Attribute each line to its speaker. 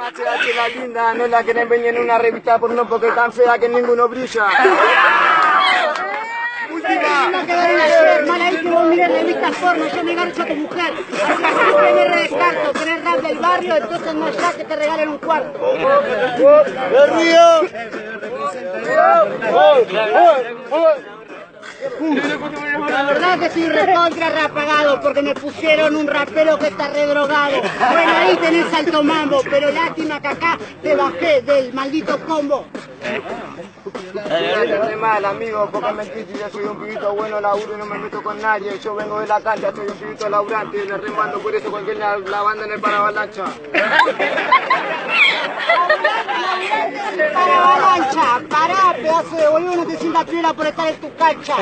Speaker 1: machache la linda, no la quieren venir en una revista por no porque tan fea que ninguno brilla.
Speaker 2: Ahí que vos mires revistas porno, yo me garcho a tu mujer. Así que si tenés rap del barrio, entonces no ya que te regalen un cuarto.
Speaker 1: ¡El río!
Speaker 2: Verdad que estoy recontra rapagado porque me pusieron un rapero que está redrogado. Bueno, ahí tenés alto mambo, pero lástima que acá te bajé del maldito combo.
Speaker 1: Re mal, amigo, porque mentiste, yo soy un pibito bueno, laburo y no me meto con nadie. Yo vengo de la cancha, soy un pibito laburante y le remando por eso cualquier la, la banda en el paravalancha.
Speaker 2: Para avalancha, pará, pedazo de boludo, no te sientas piola por estar en tu cancha.